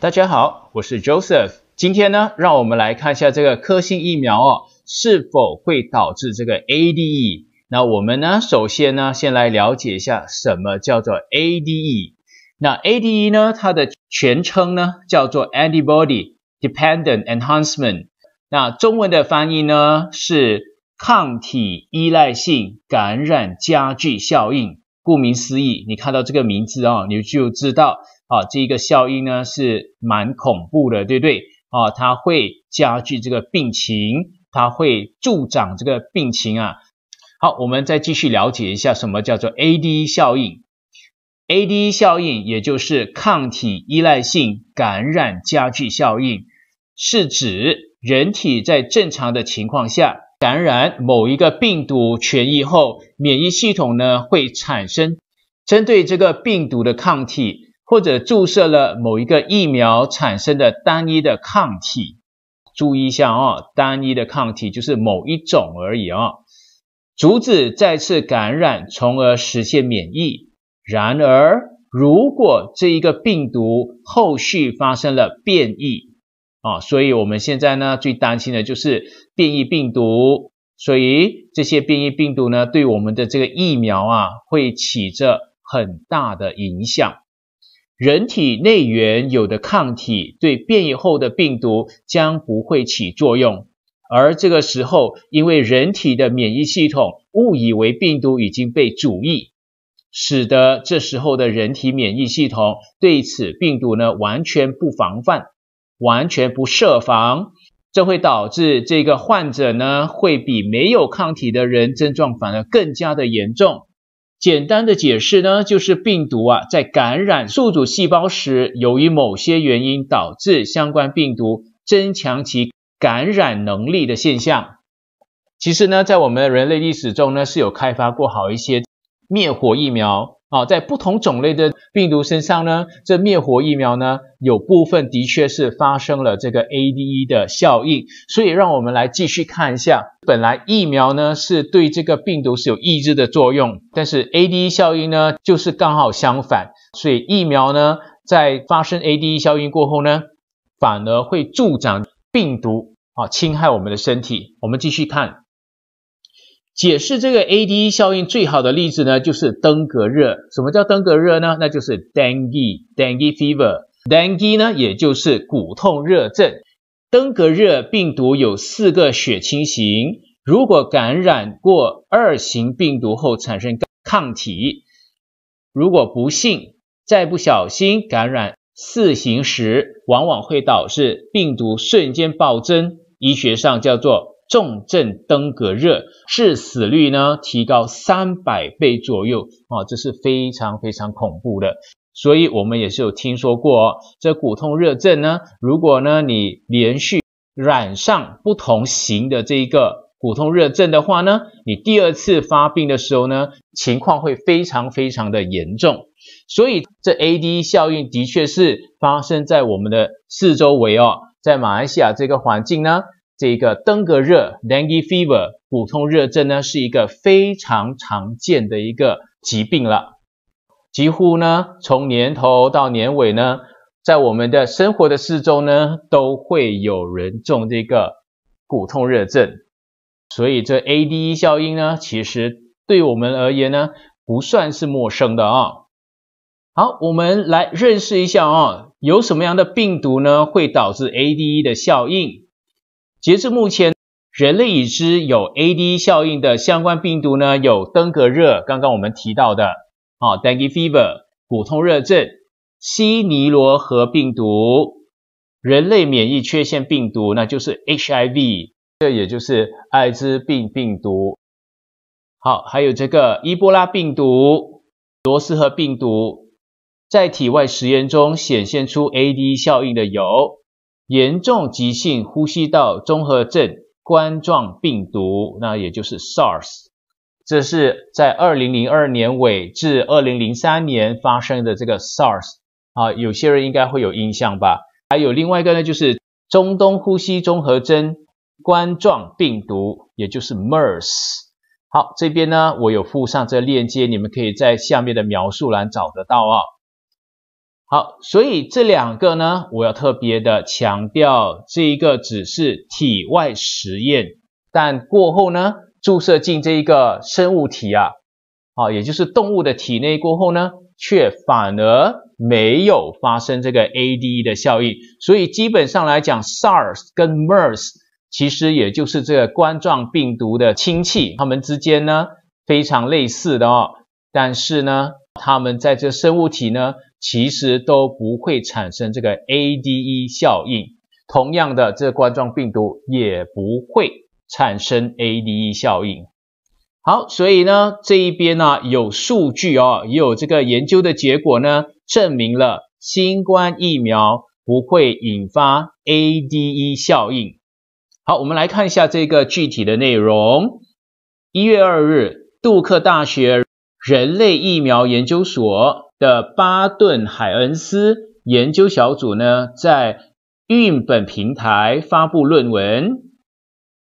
大家好，我是 Joseph。今天呢，让我们来看一下这个科兴疫苗哦，是否会导致这个 ADE？那我们呢，首先呢，先来了解一下什么叫做 ADE。那 ADE 呢，它的全称呢叫做 Antibody Dependent Enhancement。那中文的翻译呢是抗体依赖性感染加剧效应。顾名思义，你看到这个名字啊，你就知道。啊，这一个效应呢是蛮恐怖的，对不对？啊，它会加剧这个病情，它会助长这个病情啊。好，我们再继续了解一下什么叫做 AD 效应。AD 效应也就是抗体依赖性感染加剧效应，是指人体在正常的情况下感染某一个病毒痊愈后，免疫系统呢会产生针对这个病毒的抗体。或者注射了某一个疫苗产生的单一的抗体，注意一下哦，单一的抗体就是某一种而已啊，阻止再次感染，从而实现免疫。然而，如果这一个病毒后续发生了变异啊，所以我们现在呢最担心的就是变异病毒，所以这些变异病毒呢对我们的这个疫苗啊会起着很大的影响。人体内原有的抗体对变异后的病毒将不会起作用，而这个时候，因为人体的免疫系统误以为病毒已经被阻抑，使得这时候的人体免疫系统对此病毒呢完全不防范，完全不设防，这会导致这个患者呢会比没有抗体的人症状反而更加的严重。简单的解释呢，就是病毒啊在感染宿主细胞时，由于某些原因导致相关病毒增强其感染能力的现象。其实呢，在我们人类历史中呢，是有开发过好一些灭活疫苗。啊，在不同种类的病毒身上呢，这灭活疫苗呢，有部分的确是发生了这个 ADE 的效应，所以让我们来继续看一下，本来疫苗呢是对这个病毒是有抑制的作用，但是 ADE 效应呢就是刚好相反，所以疫苗呢在发生 ADE 效应过后呢，反而会助长病毒啊侵害我们的身体。我们继续看。解释这个 ADE 效应最好的例子呢，就是登革热。什么叫登革热呢？那就是 dengue，dengue fever。dengue 呢，也就是骨痛热症。登革热病毒有四个血清型，如果感染过二型病毒后产生抗体，如果不幸再不小心感染四型时，往往会导致病毒瞬间暴增，医学上叫做。重症登革热致死率呢提高三百倍左右啊，这是非常非常恐怖的。所以我们也是有听说过哦，这骨痛热症呢，如果呢你连续染上不同型的这一个骨痛热症的话呢，你第二次发病的时候呢，情况会非常非常的严重。所以这 AD 效应的确是发生在我们的四周围哦，在马来西亚这个环境呢。这个登革热 （dengue fever） 骨痛热症呢，是一个非常常见的一个疾病了。几乎呢，从年头到年尾呢，在我们的生活的四周呢，都会有人中这个骨痛热症。所以这 ADE 效应呢，其实对我们而言呢，不算是陌生的啊。好，我们来认识一下啊，有什么样的病毒呢，会导致 ADE 的效应？截至目前，人类已知有 AD 效应的相关病毒呢，有登革热，刚刚我们提到的啊，dengue fever，骨痛热症，西尼罗河病毒，人类免疫缺陷病毒，那就是 HIV，这也就是艾滋病病毒。好，还有这个伊波拉病毒，罗斯河病毒，在体外实验中显现出 AD 效应的有。严重急性呼吸道综合症冠状病毒，那也就是 SARS，这是在二零零二年尾至二零零三年发生的这个 SARS 啊，有些人应该会有印象吧？还有另外一个呢，就是中东呼吸综合征冠状病毒，也就是 MERS。好，这边呢我有附上这链接，你们可以在下面的描述栏找得到啊。好，所以这两个呢，我要特别的强调，这一个只是体外实验，但过后呢，注射进这一个生物体啊，啊，也就是动物的体内过后呢，却反而没有发生这个 ADE 的效应。所以基本上来讲，SARS 跟 MERS 其实也就是这个冠状病毒的亲戚，它们之间呢非常类似的哦，但是呢，它们在这生物体呢。其实都不会产生这个 ADE 效应，同样的，这冠状病毒也不会产生 ADE 效应。好，所以呢，这一边呢有数据哦，也有这个研究的结果呢，证明了新冠疫苗不会引发 ADE 效应。好，我们来看一下这个具体的内容。一月二日，杜克大学人类疫苗研究所。的巴顿海恩斯研究小组呢，在运本平台发布论文，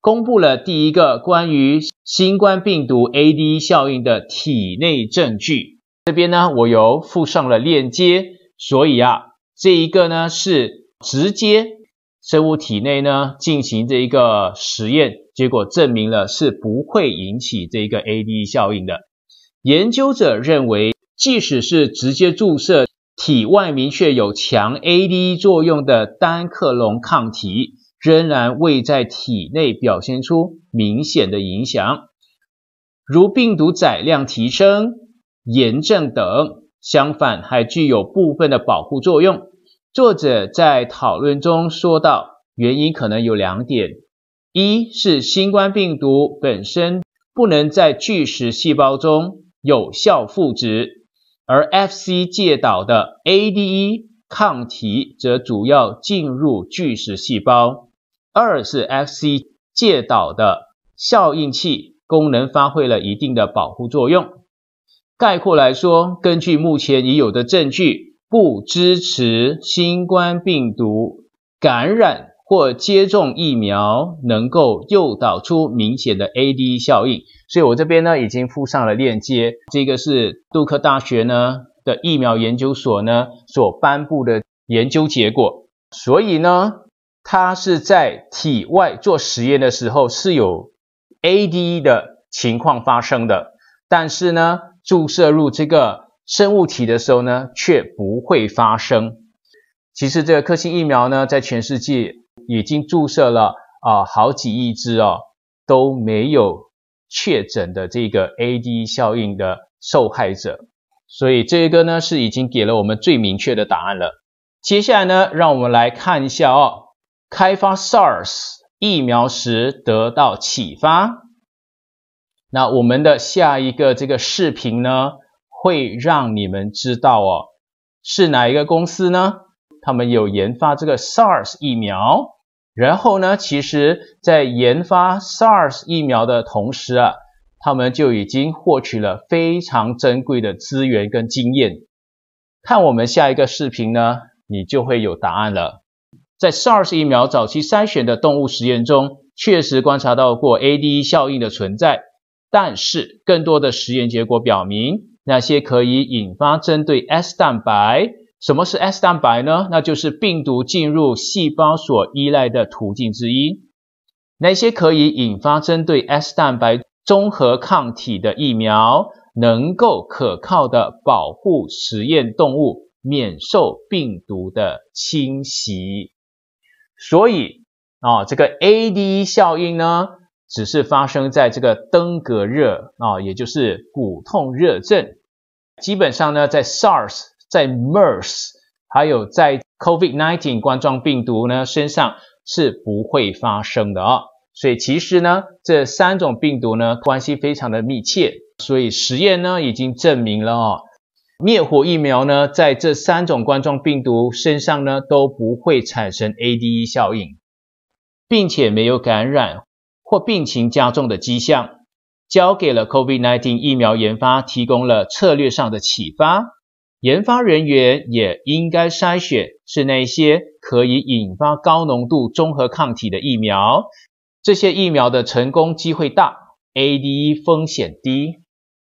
公布了第一个关于新冠病毒 AD 效应的体内证据。这边呢，我有附上了链接，所以啊，这一个呢是直接生物体内呢进行这一个实验，结果证明了是不会引起这个 AD 效应的。研究者认为。即使是直接注射体外明确有强 AD 作用的单克隆抗体，仍然未在体内表现出明显的影响，如病毒载量提升、炎症等。相反，还具有部分的保护作用。作者在讨论中说到，原因可能有两点：一是新冠病毒本身不能在巨噬细胞中有效复制。而 Fc 介导的 ADE 抗体则主要进入巨噬细胞。二是 Fc 介导的效应器功能发挥了一定的保护作用。概括来说，根据目前已有的证据，不支持新冠病毒感染或接种疫苗能够诱导出明显的 AD 效应。所以我这边呢已经附上了链接，这个是杜克大学呢的疫苗研究所呢所颁布的研究结果。所以呢，它是在体外做实验的时候是有 AD 的情况发生的，但是呢，注射入这个生物体的时候呢却不会发生。其实这个科兴疫苗呢，在全世界已经注射了啊好几亿只哦，都没有。确诊的这个 AD 效应的受害者，所以这个呢是已经给了我们最明确的答案了。接下来呢，让我们来看一下哦，开发 SARS 疫苗时得到启发。那我们的下一个这个视频呢，会让你们知道哦，是哪一个公司呢？他们有研发这个 SARS 疫苗。然后呢，其实，在研发 SARS 疫苗的同时啊，他们就已经获取了非常珍贵的资源跟经验。看我们下一个视频呢，你就会有答案了。在 SARS 疫苗早期筛选的动物实验中，确实观察到过 ADE 效应的存在，但是更多的实验结果表明，那些可以引发针对 S 蛋白。什么是 S 蛋白呢？那就是病毒进入细胞所依赖的途径之一。那些可以引发针对 S 蛋白综合抗体的疫苗，能够可靠的保护实验动物免受病毒的侵袭。所以啊，这个 ADE 效应呢，只是发生在这个登革热啊，也就是骨痛热症。基本上呢，在 SARS。在 MERS 还有在 COVID-19 冠状病毒呢身上是不会发生的啊，所以其实呢这三种病毒呢关系非常的密切，所以实验呢已经证明了哦，灭活疫苗呢在这三种冠状病毒身上呢都不会产生 ADE 效应，并且没有感染或病情加重的迹象，交给了 COVID-19 疫苗研发提供了策略上的启发。研发人员也应该筛选是那些可以引发高浓度综合抗体的疫苗，这些疫苗的成功机会大，ADE 风险低。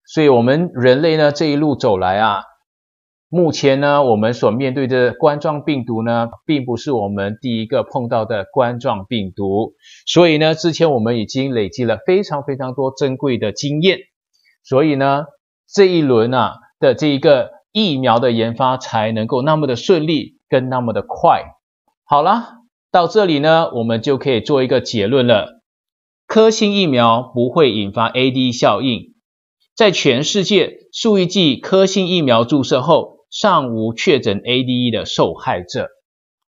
所以，我们人类呢这一路走来啊，目前呢，我们所面对的冠状病毒呢，并不是我们第一个碰到的冠状病毒，所以呢，之前我们已经累积了非常非常多珍贵的经验，所以呢，这一轮啊的这一个疫苗的研发才能够那么的顺利跟那么的快。好了，到这里呢，我们就可以做一个结论了，科兴疫苗不会引发 ADE 效应。在全世界数亿剂科兴疫苗注射后，尚无确诊 ADE 的受害者。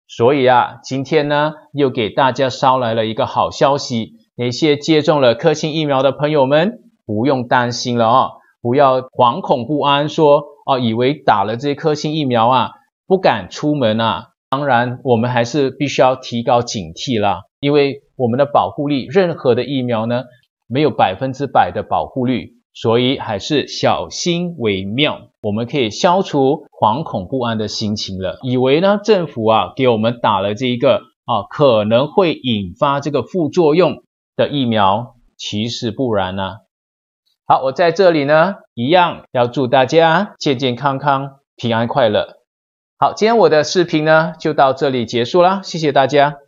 所以啊，今天呢又给大家捎来了一个好消息：那些接种了科兴疫苗的朋友们，不用担心了哦，不要惶恐不安，说哦，以为打了这颗星疫苗啊，不敢出门啊。当然，我们还是必须要提高警惕啦，因为我们的保护力，任何的疫苗呢，没有百分之百的保护率。所以还是小心为妙，我们可以消除惶恐不安的心情了。以为呢，政府啊给我们打了这一个啊可能会引发这个副作用的疫苗，其实不然呢。好，我在这里呢，一样要祝大家健健康康、平安快乐。好，今天我的视频呢就到这里结束啦，谢谢大家。